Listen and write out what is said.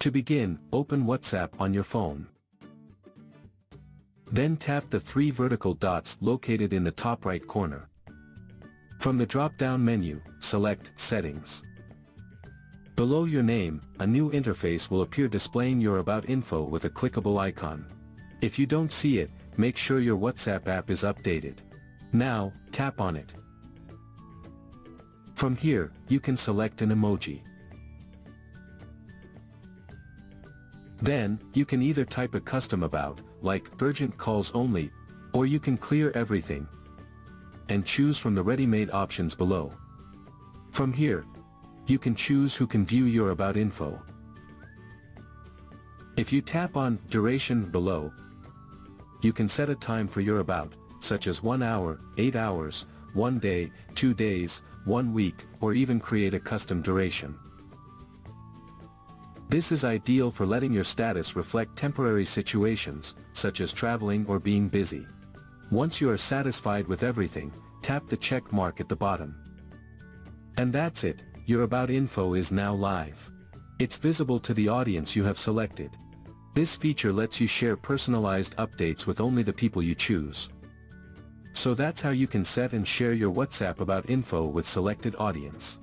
To begin, open WhatsApp on your phone. Then tap the three vertical dots located in the top right corner. From the drop-down menu, select Settings. Below your name, a new interface will appear displaying your About info with a clickable icon. If you don't see it, make sure your WhatsApp app is updated. Now, tap on it. From here, you can select an emoji. Then, you can either type a custom about, like urgent calls only, or you can clear everything, and choose from the ready-made options below. From here, you can choose who can view your about info. If you tap on duration below, you can set a time for your about, such as 1 hour, 8 hours, 1 day, 2 days, 1 week, or even create a custom duration. This is ideal for letting your status reflect temporary situations, such as traveling or being busy. Once you are satisfied with everything, tap the check mark at the bottom. And that's it, your About info is now live. It's visible to the audience you have selected. This feature lets you share personalized updates with only the people you choose. So that's how you can set and share your WhatsApp About info with selected audience.